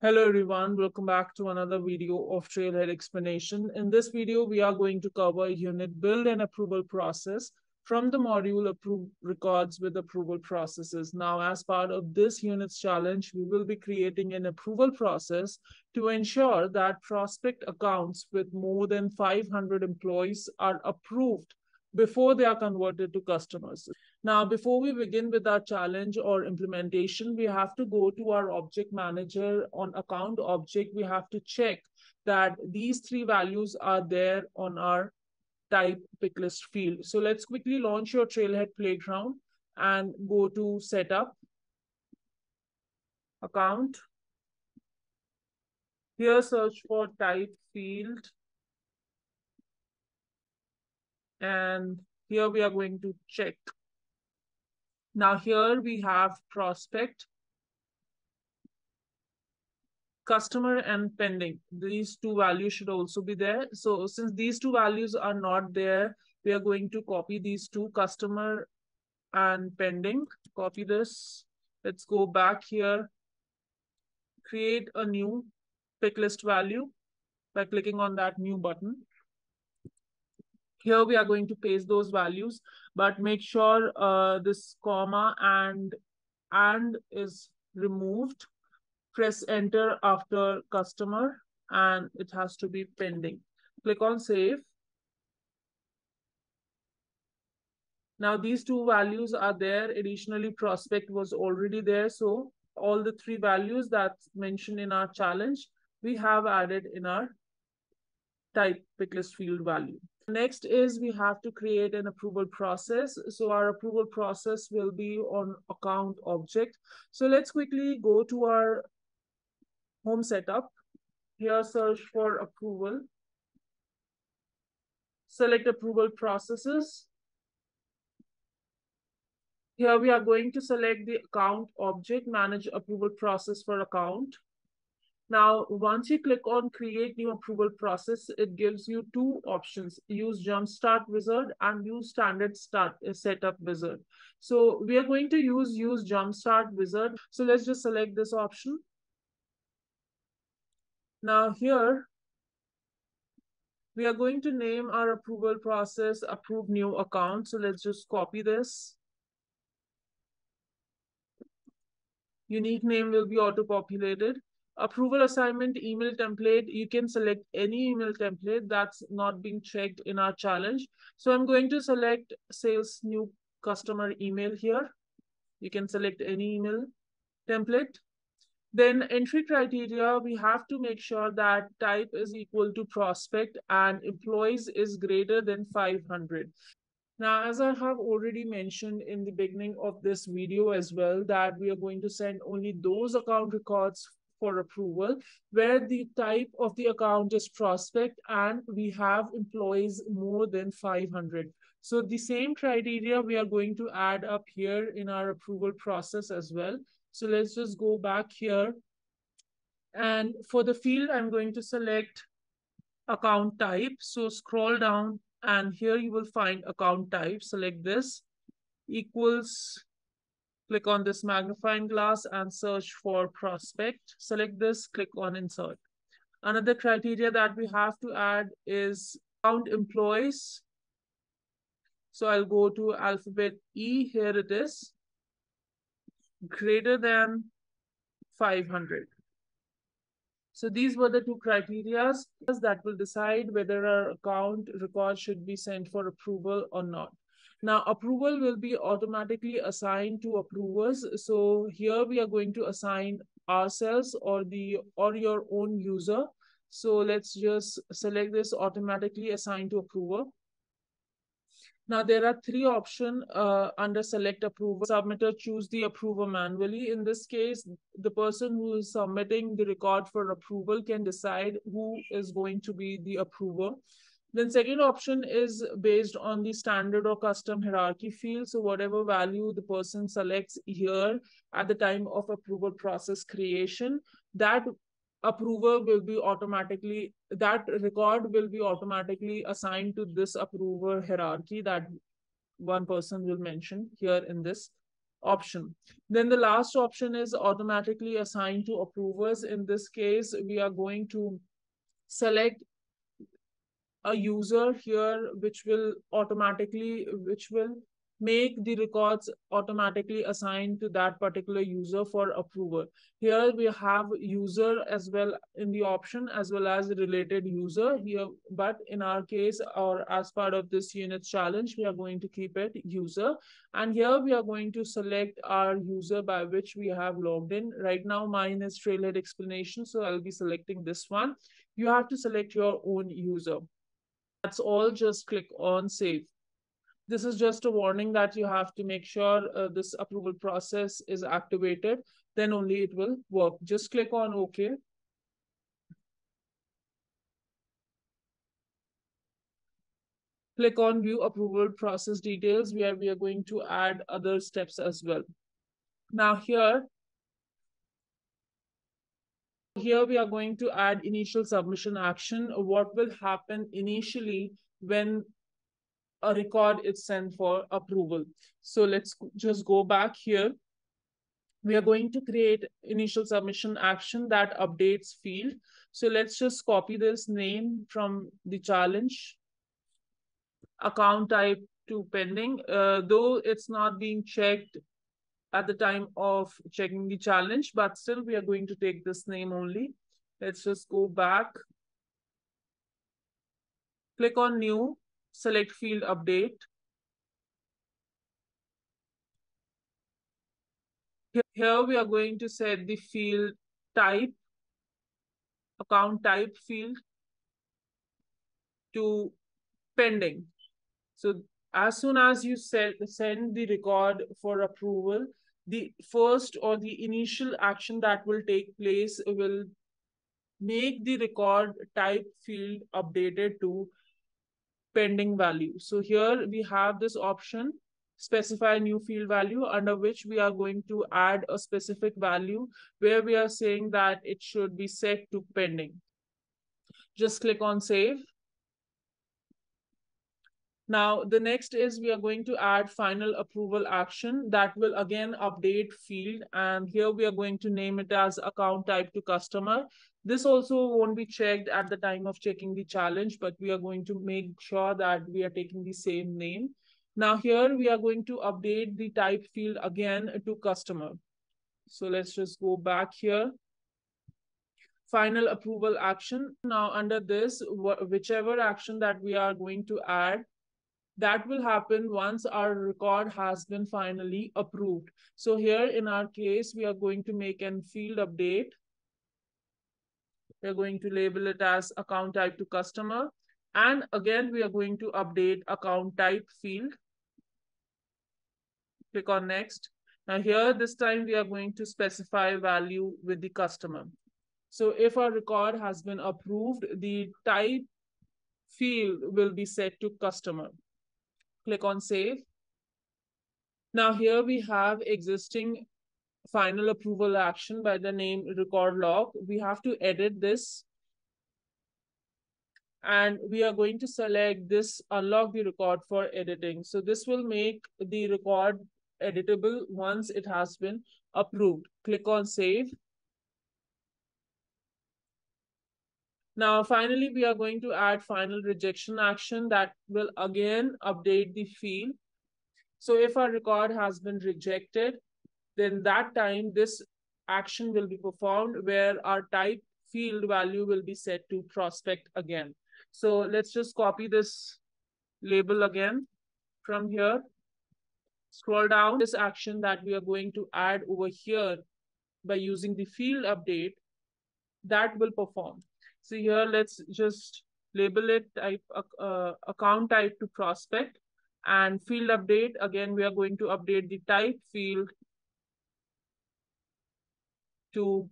Hello everyone, welcome back to another video of Trailhead Explanation. In this video, we are going to cover unit build and approval process from the module approve records with approval processes. Now, as part of this unit's challenge, we will be creating an approval process to ensure that prospect accounts with more than 500 employees are approved before they are converted to customers. Now, before we begin with our challenge or implementation, we have to go to our object manager on account object. We have to check that these three values are there on our type pick list field. So let's quickly launch your Trailhead Playground and go to setup, account. Here search for type field and here we are going to check. Now here we have prospect, customer and pending. These two values should also be there. So since these two values are not there, we are going to copy these two customer and pending. Copy this. Let's go back here. Create a new pick list value by clicking on that new button. Here we are going to paste those values, but make sure uh, this comma and and is removed. Press enter after customer and it has to be pending. Click on save. Now these two values are there. Additionally, prospect was already there. So all the three values that's mentioned in our challenge, we have added in our type picklist field value. Next is we have to create an approval process. So our approval process will be on account object. So let's quickly go to our home setup. Here search for approval. Select approval processes. Here we are going to select the account object, manage approval process for account. Now, once you click on create new approval process, it gives you two options, use jumpstart wizard and use standard start uh, setup wizard. So we are going to use use jumpstart wizard. So let's just select this option. Now here, we are going to name our approval process approve new account. So let's just copy this. Unique name will be auto-populated approval assignment email template, you can select any email template that's not being checked in our challenge. So I'm going to select sales new customer email here. You can select any email template. Then entry criteria, we have to make sure that type is equal to prospect and employees is greater than 500. Now, as I have already mentioned in the beginning of this video as well, that we are going to send only those account records for approval where the type of the account is prospect and we have employees more than 500. So the same criteria we are going to add up here in our approval process as well. So let's just go back here. And for the field, I'm going to select account type. So scroll down and here you will find account type. Select this equals Click on this magnifying glass and search for prospect. Select this, click on insert. Another criteria that we have to add is count employees. So I'll go to alphabet E, here it is, greater than 500. So these were the two criteria that will decide whether our account record should be sent for approval or not. Now approval will be automatically assigned to approvers. So here we are going to assign ourselves or the or your own user. So let's just select this automatically assigned to approver. Now there are three options uh, under select approver. Submitter choose the approver manually. In this case, the person who is submitting the record for approval can decide who is going to be the approver. Then second option is based on the standard or custom hierarchy field. So whatever value the person selects here at the time of approval process creation, that approver will be automatically, that record will be automatically assigned to this approver hierarchy that one person will mention here in this option. Then the last option is automatically assigned to approvers. In this case, we are going to select a user here which will automatically which will make the records automatically assigned to that particular user for approval. Here we have user as well in the option as well as related user here. But in our case or as part of this unit challenge, we are going to keep it user. And here we are going to select our user by which we have logged in. Right now mine is trailhead explanation. So I'll be selecting this one. You have to select your own user. That's all. Just click on save this is just a warning that you have to make sure uh, this approval process is activated, then only it will work. Just click on OK. Click on view approval process details where we are going to add other steps as well. Now here, here we are going to add initial submission action. What will happen initially when a record is sent for approval. So let's just go back here. We are going to create initial submission action that updates field. So let's just copy this name from the challenge account type to pending, uh, though it's not being checked at the time of checking the challenge, but still we are going to take this name only. Let's just go back. Click on new select field update. Here we are going to set the field type, account type field to pending. So as soon as you set, send the record for approval, the first or the initial action that will take place will make the record type field updated to pending value. So here we have this option, specify new field value under which we are going to add a specific value where we are saying that it should be set to pending. Just click on save. Now, the next is we are going to add final approval action that will again update field. And here we are going to name it as account type to customer. This also won't be checked at the time of checking the challenge, but we are going to make sure that we are taking the same name. Now here we are going to update the type field again to customer. So let's just go back here final approval action. Now under this, whichever action that we are going to add, that will happen once our record has been finally approved. So here in our case, we are going to make an field update. We're going to label it as account type to customer. And again, we are going to update account type field. Click on next. Now here, this time we are going to specify value with the customer. So if our record has been approved, the type field will be set to customer click on save. Now here we have existing final approval action by the name record lock. We have to edit this and we are going to select this unlock the record for editing. So this will make the record editable once it has been approved. Click on save. Now, finally, we are going to add final rejection action that will again update the field. So if our record has been rejected, then that time this action will be performed where our type field value will be set to prospect again. So let's just copy this label again from here. Scroll down this action that we are going to add over here by using the field update that will perform. So here, let's just label it type uh, account type to prospect and field update. Again, we are going to update the type field to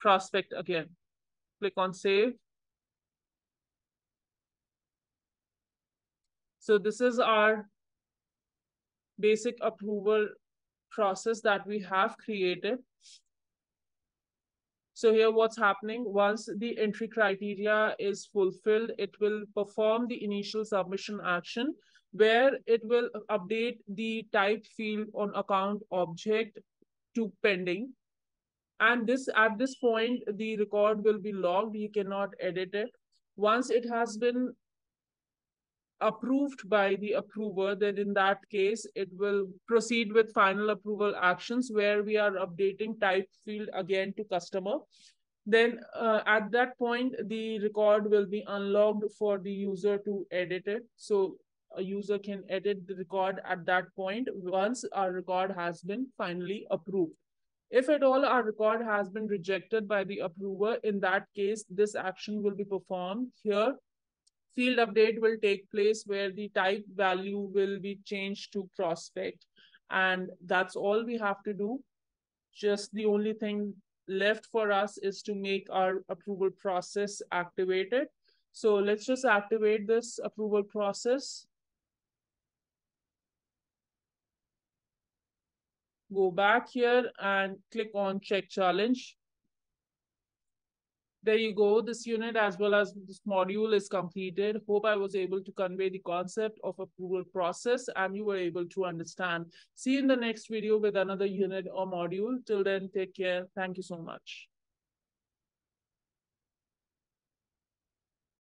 prospect again. Click on save. So this is our basic approval process that we have created. So here what's happening, once the entry criteria is fulfilled, it will perform the initial submission action where it will update the type field on account object to pending. And this at this point, the record will be logged. You cannot edit it. Once it has been approved by the approver, then in that case, it will proceed with final approval actions where we are updating type field again to customer. Then uh, at that point, the record will be unlocked for the user to edit it. So a user can edit the record at that point once our record has been finally approved. If at all our record has been rejected by the approver, in that case, this action will be performed here field update will take place where the type value will be changed to prospect. And that's all we have to do. Just the only thing left for us is to make our approval process activated. So let's just activate this approval process. Go back here and click on check challenge there you go. This unit as well as this module is completed. Hope I was able to convey the concept of approval process and you were able to understand. See you in the next video with another unit or module. Till then, take care. Thank you so much.